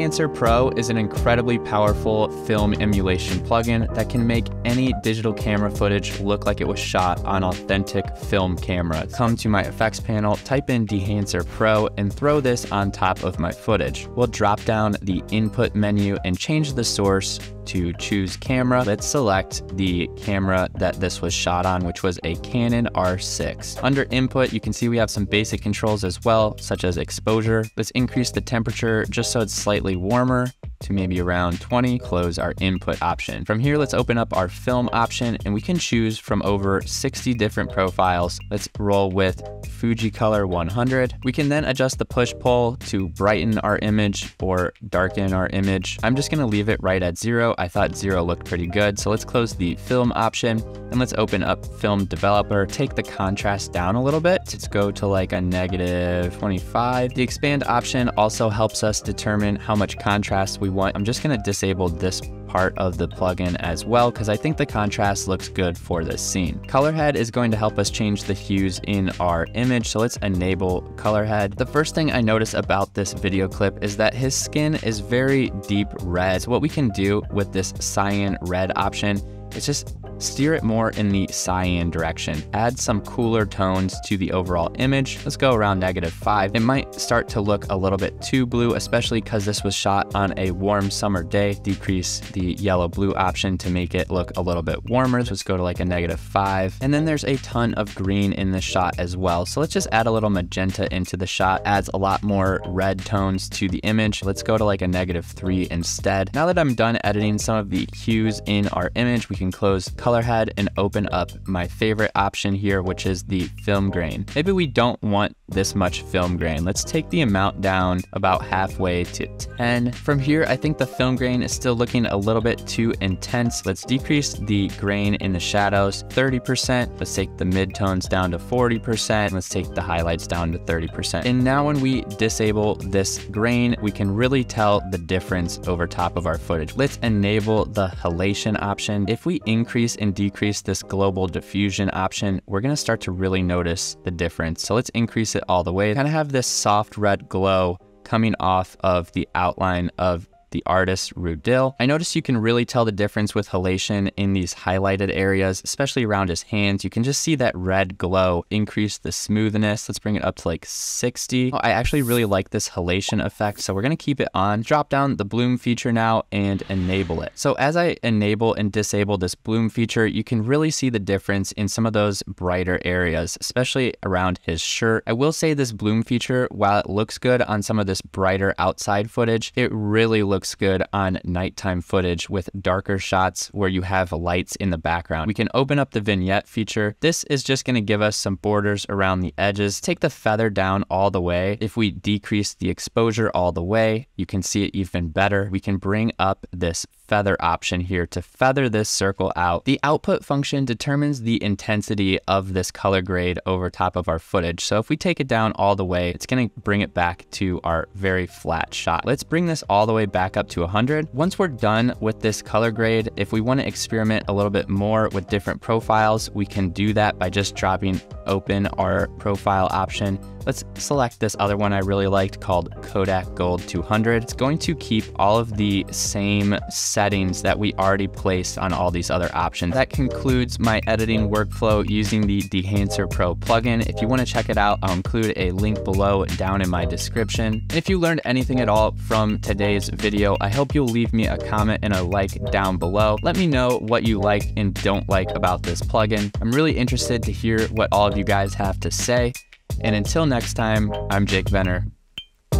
Dehancer Pro is an incredibly powerful film emulation plugin that can make any digital camera footage look like it was shot on authentic film cameras. Come to my effects panel, type in Dehancer Pro, and throw this on top of my footage. We'll drop down the input menu and change the source to choose camera. Let's select the camera that this was shot on, which was a Canon R6. Under input, you can see we have some basic controls as well, such as exposure. Let's increase the temperature just so it's slightly warmer to maybe around 20, close our input option. From here, let's open up our film option and we can choose from over 60 different profiles. Let's roll with Fuji Color 100. We can then adjust the push pull to brighten our image or darken our image. I'm just gonna leave it right at zero. I thought zero looked pretty good. So let's close the film option and let's open up film developer, take the contrast down a little bit. Let's go to like a negative 25. The expand option also helps us determine how much contrast we want. I'm just gonna disable this part of the plugin as well because I think the contrast looks good for this scene. Colorhead is going to help us change the hues in our image, so let's enable Colorhead. The first thing I notice about this video clip is that his skin is very deep red. So what we can do with this cyan red option is just steer it more in the cyan direction. Add some cooler tones to the overall image. Let's go around negative five. It might start to look a little bit too blue, especially because this was shot on a warm summer day. Decrease the yellow blue option to make it look a little bit warmer. Let's go to like a negative five. And then there's a ton of green in the shot as well. So let's just add a little magenta into the shot. Adds a lot more red tones to the image. Let's go to like a negative three instead. Now that I'm done editing some of the hues in our image, we can close color and open up my favorite option here, which is the film grain. Maybe we don't want this much film grain. Let's take the amount down about halfway to 10. From here, I think the film grain is still looking a little bit too intense. Let's decrease the grain in the shadows 30%. Let's take the midtones down to 40%. Let's take the highlights down to 30%. And now when we disable this grain, we can really tell the difference over top of our footage. Let's enable the halation option. If we increase and decrease this global diffusion option, we're gonna start to really notice the difference. So let's increase it all the way. Kind of have this soft red glow coming off of the outline of the artist Rudil. I noticed you can really tell the difference with halation in these highlighted areas, especially around his hands. You can just see that red glow increase the smoothness. Let's bring it up to like 60. I actually really like this halation effect, so we're gonna keep it on. Drop down the bloom feature now and enable it. So as I enable and disable this bloom feature, you can really see the difference in some of those brighter areas, especially around his shirt. I will say this bloom feature, while it looks good on some of this brighter outside footage, it really looks looks good on nighttime footage with darker shots where you have lights in the background. We can open up the vignette feature. This is just gonna give us some borders around the edges. Take the feather down all the way. If we decrease the exposure all the way, you can see it even better. We can bring up this feather option here to feather this circle out. The output function determines the intensity of this color grade over top of our footage. So if we take it down all the way, it's gonna bring it back to our very flat shot. Let's bring this all the way back up to 100. Once we're done with this color grade, if we wanna experiment a little bit more with different profiles, we can do that by just dropping open our profile option Let's select this other one I really liked called Kodak Gold 200. It's going to keep all of the same settings that we already placed on all these other options. That concludes my editing workflow using the Dehancer Pro plugin. If you want to check it out, I'll include a link below down in my description. And if you learned anything at all from today's video, I hope you'll leave me a comment and a like down below. Let me know what you like and don't like about this plugin. I'm really interested to hear what all of you guys have to say. And until next time, I'm Jake Venter.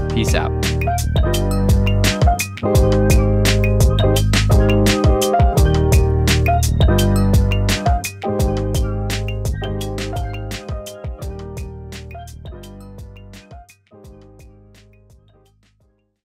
Peace out.